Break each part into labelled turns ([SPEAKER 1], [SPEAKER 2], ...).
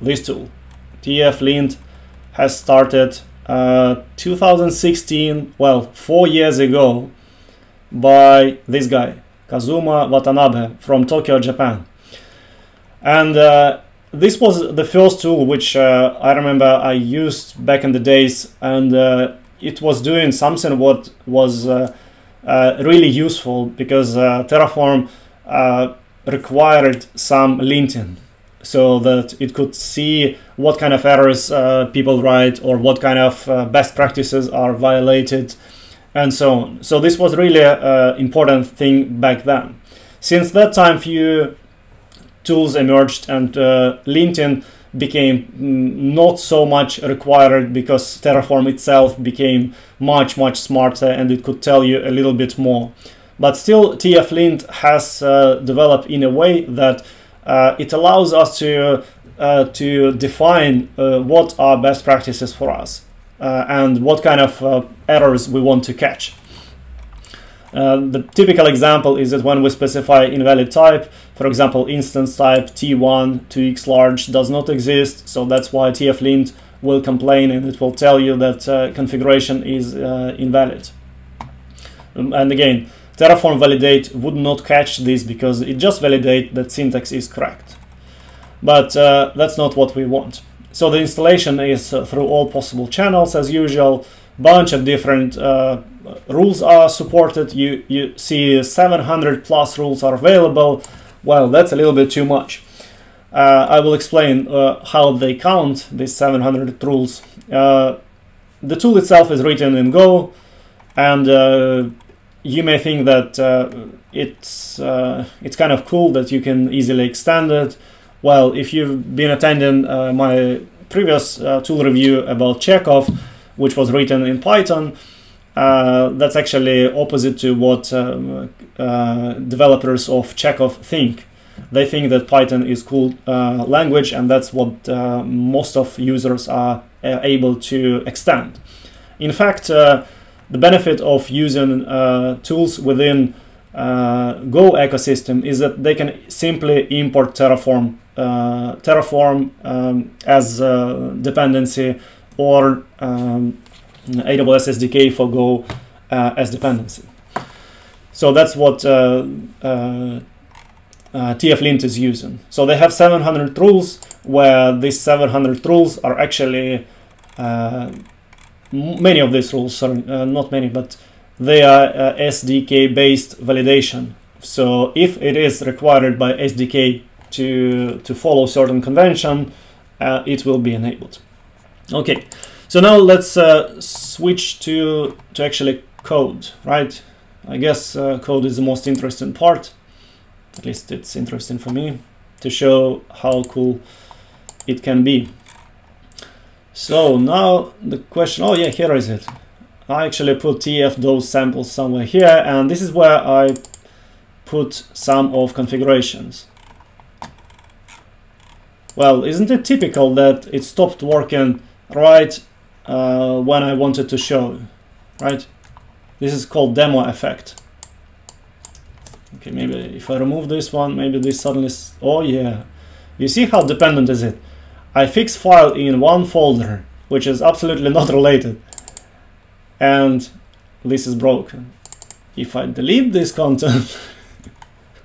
[SPEAKER 1] this tool. tflint has started uh, 2016, well, four years ago, by this guy, Kazuma Watanabe from Tokyo, Japan. And uh, this was the first tool which uh, I remember I used back in the days, and uh, it was doing something what was uh, uh, really useful because Terraform required some linting so that it could see what kind of errors people write or what kind of best practices are violated and so on. So this was really an important thing back then. Since that time, few tools emerged and uh, linting became mm, not so much required because Terraform itself became much, much smarter and it could tell you a little bit more. But still, TF-lint has uh, developed in a way that uh, it allows us to, uh, to define uh, what are best practices for us uh, and what kind of errors we want to catch. Uh, the typical example is that when we specify invalid type, for example, instance type t1 2x large does not exist, so that's why tflint will complain and it will tell you that uh, configuration is uh, invalid. Um, and again, Terraform validate would not catch this because it just validates that syntax is correct. But uh, that's not what we want. So the installation is uh, through all possible channels as usual, bunch of different uh, rules are supported. You, you see 700 plus rules are available. Well, that's a little bit too much. Uh, I will explain uh, how they count these 700 rules. Uh, the tool itself is written in Go, and you may think that uh, it's it's kind of cool that you can easily extend it. Well, if you've been attending my previous tool review about Checkov, which was written in Python, uh, that's actually opposite to what um, uh, developers of Checkov think. They think that Python is cool uh, language, and that's what uh, most of users are uh, able to extend. In fact, uh, the benefit of using tools within Go ecosystem is that they can simply import Terraform, Terraform um, as dependency or um, AWS SDK for Go uh, as dependency. So that's what uh, uh, uh TF-lint is using. So they have 700 rules where these 700 rules are actually uh, many of these rules are uh, not many, but they are SDK based validation. So if it is required by SDK to to follow certain convention, it will be enabled. Okay, so now let's uh, switch to, to actually code, right? I guess uh, code is the most interesting part. At least it's interesting for me to show how cool it can be. So now the question, oh yeah, here is it. I actually put tf those samples somewhere here, and this is where I put some of configurations. Well, isn't it typical that it stopped working right uh, when I wanted to show, right? This is called demo effect. Okay, maybe if I remove this one, maybe this suddenly, oh yeah. You see how dependent is it? I fix file in one folder, which is absolutely not related. And this is broken. If I delete this content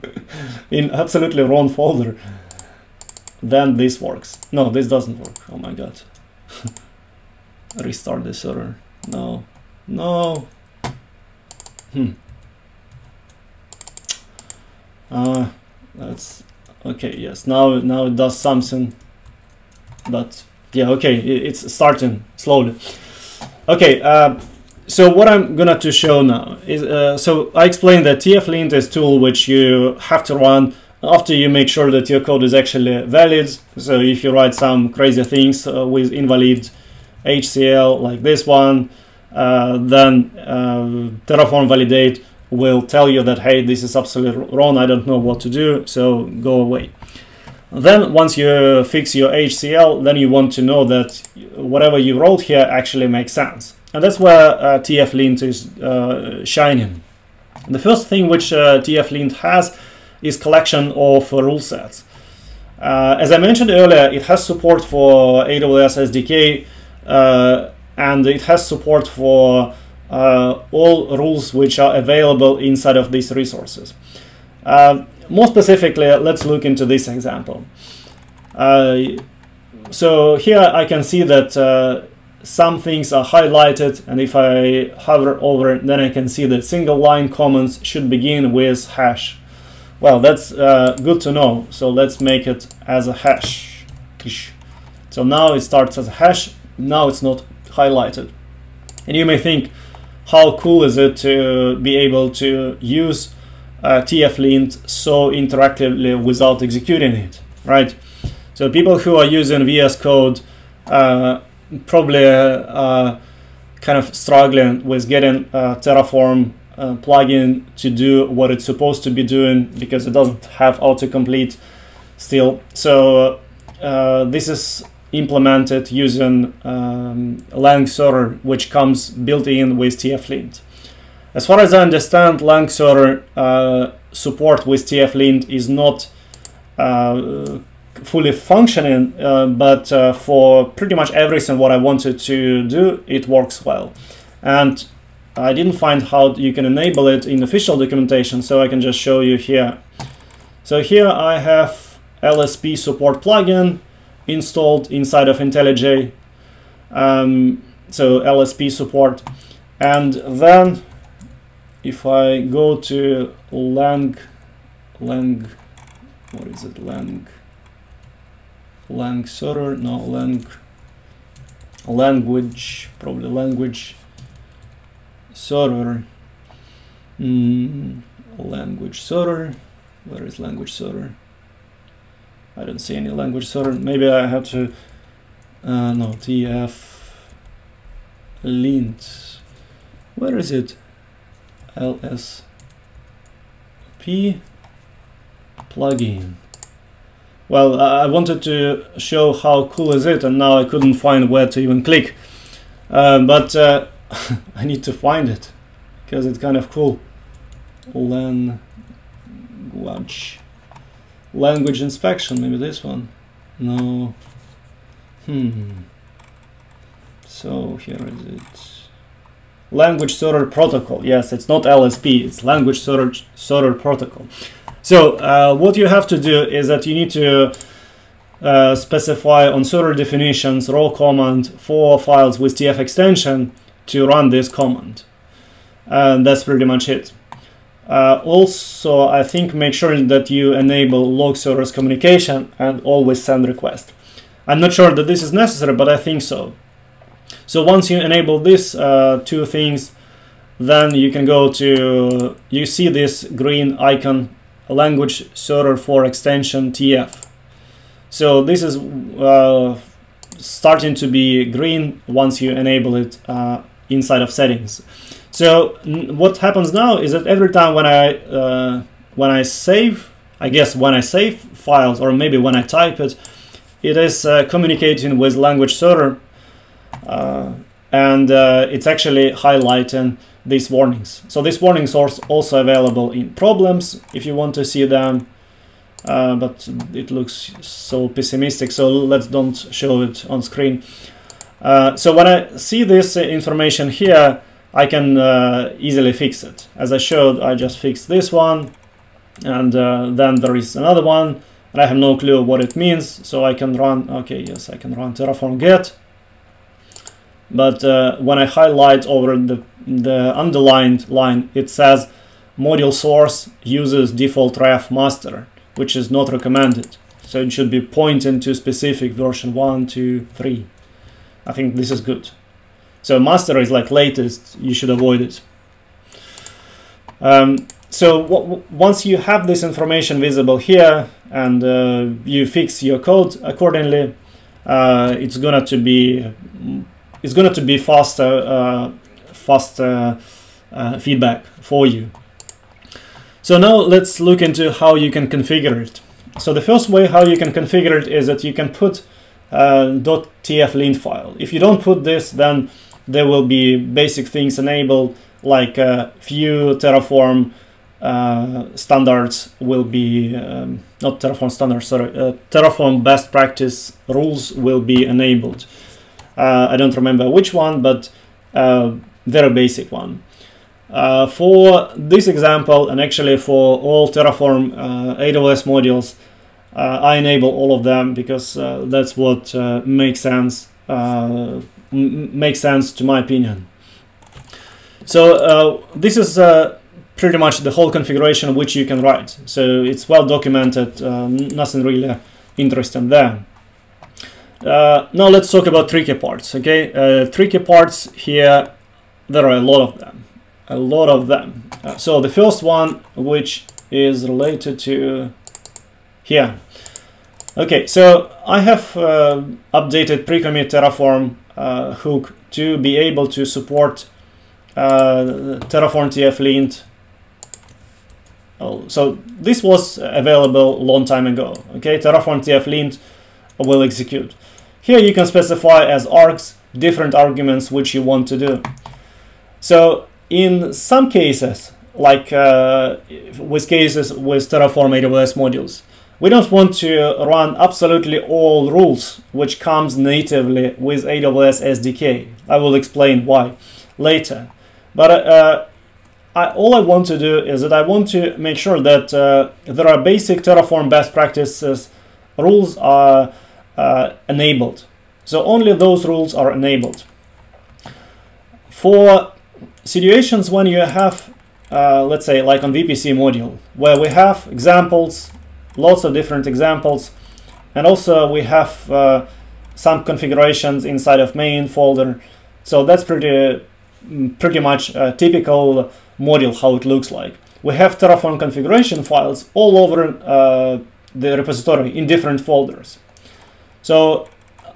[SPEAKER 1] in absolutely wrong folder, then this works. No, this doesn't work. Oh my god. restart the server. No, no. Hmm. Uh, that's okay. Yes, now now it does something, but yeah, okay, it's starting slowly. Okay. Uh, so what I'm gonna to show now is uh, so I explained that TF-lint is tool which you have to run after you make sure that your code is actually valid. So if you write some crazy things uh, with invalid HCL like this one, uh, then uh, Terraform validate will tell you that, hey, this is absolutely wrong, I don't know what to do, so go away. Then once you fix your HCL, then you want to know that whatever you wrote here actually makes sense. And that's where uh, TF-lint is uh, shining. The first thing which uh, TF-lint has is collection of rule sets. Uh, as I mentioned earlier, it has support for AWS SDK uh, and it has support for uh, all rules which are available inside of these resources. Uh, more specifically, let's look into this example. Uh, so here I can see that uh, some things are highlighted and if I hover over it, then I can see that single line comments should begin with hash. Well, that's uh, good to know. So let's make it as a hash. So now it starts as a hash. Now it's not highlighted. And you may think, how cool is it to be able to use uh, TF-lint so interactively without executing it, right? So people who are using VS Code uh, probably uh, kind of struggling with getting uh, Terraform uh, plugin to do what it's supposed to be doing because it doesn't have autocomplete still. So uh, this is implemented using um, LangServer, which comes built in with TF-lint. As far as I understand, LangServer uh, support with TF-lint is not uh, fully functioning, uh, but uh, for pretty much everything what I wanted to do, it works well. And I didn't find how you can enable it in official documentation, so I can just show you here. So here I have LSP support plugin installed inside of IntelliJ. Um, so LSP support. And then if I go to lang, lang, what is it, lang, lang server, no, lang, language, probably language server, mm, language server, where is language server? I don't see any language server. Maybe I have to, uh, no, tf lint. Where is it? Lsp plugin. Well, I wanted to show how cool is it, and now I couldn't find where to even click. Uh, but uh, I need to find it because it's kind of cool. Language language inspection, maybe this one. No. Hmm. So here is it. Language server protocol. Yes, it's not LSP, it's language server, protocol. So uh, what you have to do is that you need to uh, specify on server definitions raw command for files with TF extension to run this command. And that's pretty much it. Uh, also, I think make sure that you enable log servers communication and always send request. I'm not sure that this is necessary, but I think so. So once you enable these uh, two things, then you can go to, you see this green icon, language server for extension TF. So this is uh, starting to be green once you enable it uh, inside of settings. So what happens now is that every time when I uh, when I save, I guess when I save files or maybe when I type it, it is uh, communicating with language server, and uh, it's actually highlighting these warnings. So these warnings are also available in problems if you want to see them. Uh, but it looks so pessimistic, so let's don't show it on screen. Uh, so when I see this information here, I can uh, easily fix it. As I showed, I just fixed this one, and uh, then there is another one, and I have no clue what it means, so I can run, okay, yes, I can run terraform get, but uh, when I highlight over the, the underlined line, it says module source uses default ref master, which is not recommended. So it should be pointing to specific version 1, 2, 3. I think this is good. So master is like latest, you should avoid it. Um, so once you have this information visible here and uh, you fix your code accordingly, uh, it's gonna to be it's gonna be faster uh, faster uh, feedback for you. So now let's look into how you can configure it. So the first way how you can configure it is that you can put uh, .tf-lint file. If you don't put this, then there will be basic things enabled like uh, few Terraform uh, standards will be um, not Terraform standards, sorry, Terraform best practice rules will be enabled. Uh, I don't remember which one, but uh, very basic one. Uh, for this example, and actually for all Terraform uh, AWS modules, I enable all of them because that's what makes sense. makes sense to my opinion. So this is pretty much the whole configuration which you can write. So it's well documented, uh, nothing really interesting there. Uh, now let's talk about tricky parts, okay? Uh, tricky parts here, there are a lot of them, a lot of them. Uh, so the first one, which is related to here. Okay, so I have uh, updated pre-commit Terraform uh, hook to be able to support Terraform TF lint Oh, so this was available long time ago. Okay, Terraform TF lint will execute. Here you can specify as args different arguments which you want to do. So in some cases, like uh, with cases with Terraform AWS modules, we don't want to run absolutely all rules which comes natively with AWS SDK. I will explain why later. But uh, I, all I want to do is that I want to make sure that uh, there are basic Terraform best practices rules are uh, enabled. So only those rules are enabled. For situations when you have, uh, let's say like on VPC module, where we have examples, lots of different examples, and also we have uh, some configurations inside of main folder. So that's pretty, pretty much typical module, how it looks like. We have Terraform configuration files all over uh, the repository in different folders. So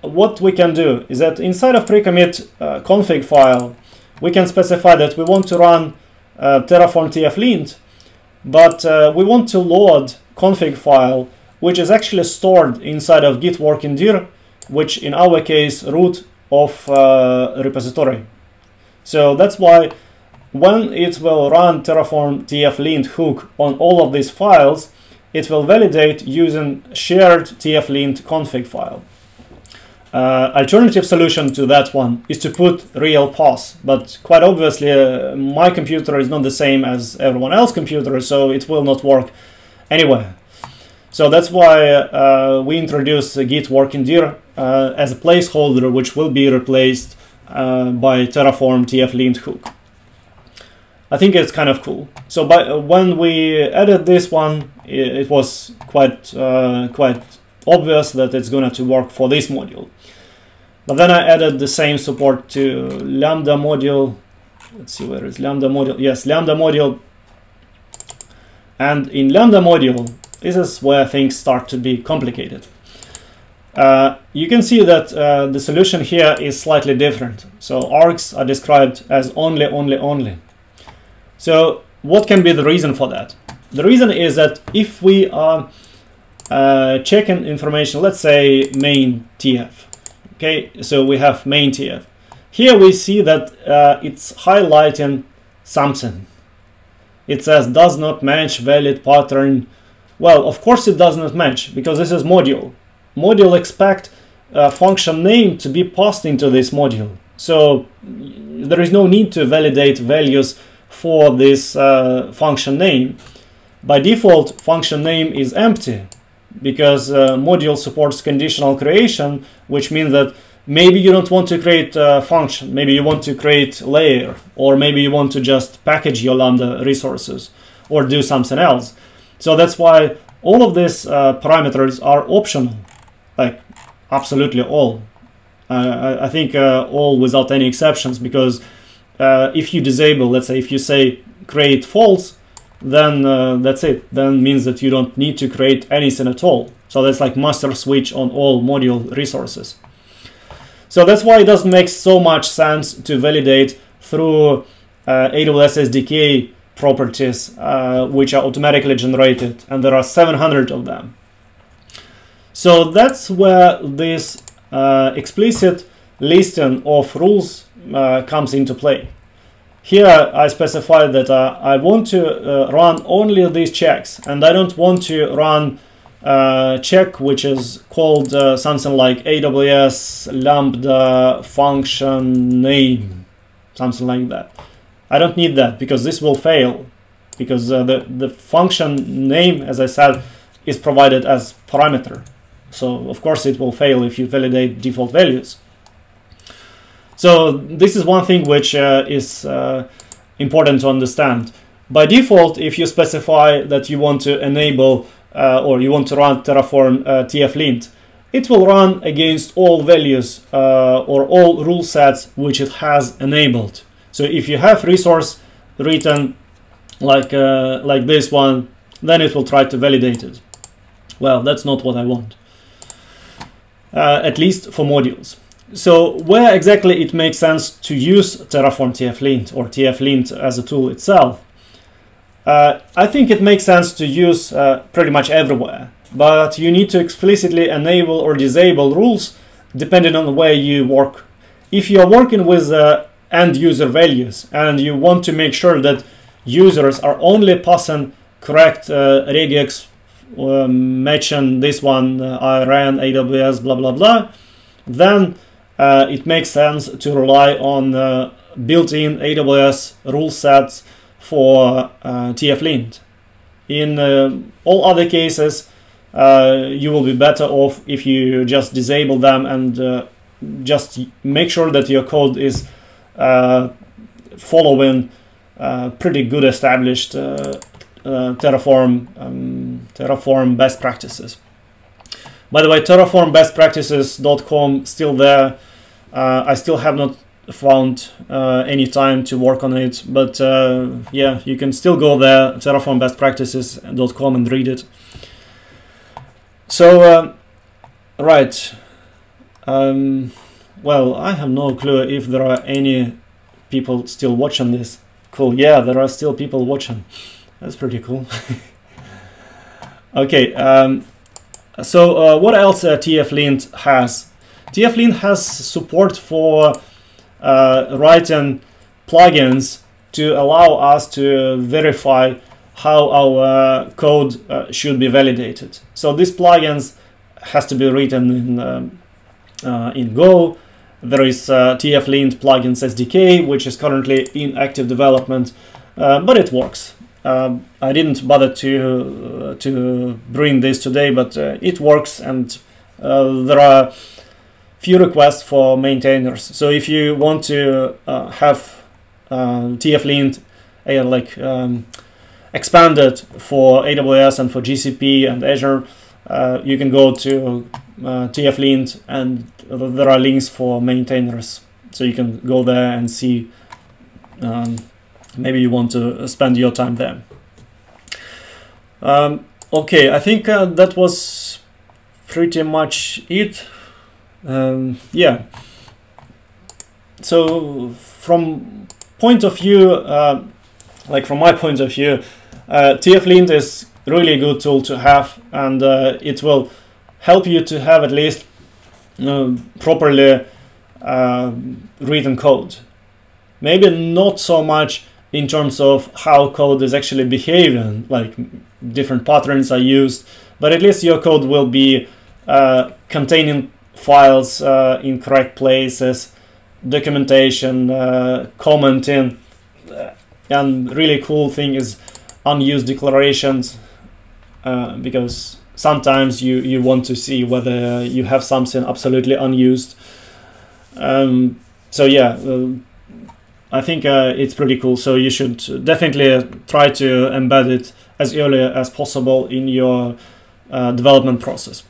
[SPEAKER 1] what we can do is that inside of pre-commit uh, config file, we can specify that we want to run uh, Terraform TF lint, but uh, we want to load config file, which is actually stored inside of git working dir, which in our case root of uh, repository. So that's why when it will run Terraform TF lint hook on all of these files, it will validate using shared TF lint config file. Uh, alternative solution to that one is to put real path, but quite obviously uh, my computer is not the same as everyone else's computer, so it will not work anyway. So that's why uh, we introduced Git working dir uh, as a placeholder, which will be replaced uh, by Terraform TF lint hook. I think it's kind of cool. So by, when we added this one, it, it was quite uh, quite obvious that it's going to work for this module. But then I added the same support to Lambda module. Let's see where is Lambda module. Yes, Lambda module. And in Lambda module, this is where things start to be complicated. Uh, you can see that uh, the solution here is slightly different. So args are described as only, only, only. So what can be the reason for that? The reason is that if we are uh, checking information, let's say main TF, okay, so we have main TF. Here we see that uh, it's highlighting something. It says does not match valid pattern. Well, of course it does not match because this is module. Module expect a function name to be passed into this module. So there is no need to validate values for this uh, function name. By default, function name is empty because uh, module supports conditional creation, which means that maybe you don't want to create a function, maybe you want to create layer, or maybe you want to just package your Lambda resources or do something else. So that's why all of these uh, parameters are optional, like absolutely all. Uh, I, I think uh, all without any exceptions because uh, if you disable, let's say, if you say create false, then uh, that's it. Then means that you don't need to create anything at all. So that's like master switch on all module resources. So that's why it doesn't make so much sense to validate through uh, AWS SDK properties, uh, which are automatically generated, and there are 700 of them. So that's where this uh, explicit listing of rules uh, comes into play. here I specify that uh, I want to uh, run only these checks and I don't want to run uh, check which is called uh, something like AWS lambda function name, something like that. I don't need that because this will fail because uh, the, the function name, as I said, is provided as parameter. So of course it will fail if you validate default values. So this is one thing which uh, is uh, important to understand. By default, if you specify that you want to enable uh, or you want to run Terraform uh, TF-lint, it will run against all values uh, or all rule sets which it has enabled. So if you have resource written like uh, like this one, then it will try to validate it. Well, that's not what I want. At least for modules. So where exactly it makes sense to use Terraform TF-lint or TF-lint as a tool itself? Uh, I think it makes sense to use uh, pretty much everywhere, but you need to explicitly enable or disable rules depending on where you work. If you are working with uh, end user values and you want to make sure that users are only passing correct uh, regex um, matching this one uh, ARN, AWS, blah blah blah, then uh, it makes sense to rely on uh, built-in AWS rule sets for uh, TF-lint. In uh, all other cases, uh, you will be better off if you just disable them and uh, just make sure that your code is following pretty good established Terraform um, Terraform best practices. By the way, terraformbestpractices.com still there. Uh, I still have not found uh, any time to work on it, but uh, yeah, you can still go there, terraformbestpractices.com and read it. So, uh, right. Um, well, I have no clue if there are any people still watching this. Cool, yeah, there are still people watching. That's pretty cool. okay, um, so uh, what else uh, TF-lint has? TF-lint has support for uh, writing plugins to allow us to verify how our code uh, should be validated. So these plugins has to be written in, um, uh, in Go. There is uh, TF-lint plugins SDK, which is currently in active development, uh, but it works. Um, I didn't bother to to bring this today, but it works, and there are few requests for maintainers. So if you want to uh, have uh, TF-lint uh, like um, expanded for AWS and for GCP and Azure, uh, you can go to uh, TF-lint and there are links for maintainers. So you can go there and see um, maybe you want to spend your time there. Um, okay, I think uh, that was pretty much it um, yeah. So from point of view uh, like from my point of view uh, TF-lint is really a good tool to have and uh, it will help you to have at least properly uh, written code. Maybe not so much in terms of how code is actually behaving like different patterns are used but at least your code will be uh, containing files uh, in correct places, documentation, uh, commenting, uh, and really cool thing is unused declarations uh, because sometimes you, you want to see whether you have something absolutely unused. Um, so yeah, uh, I think uh, it's pretty cool. So you should definitely try to embed it as early as possible in your development process.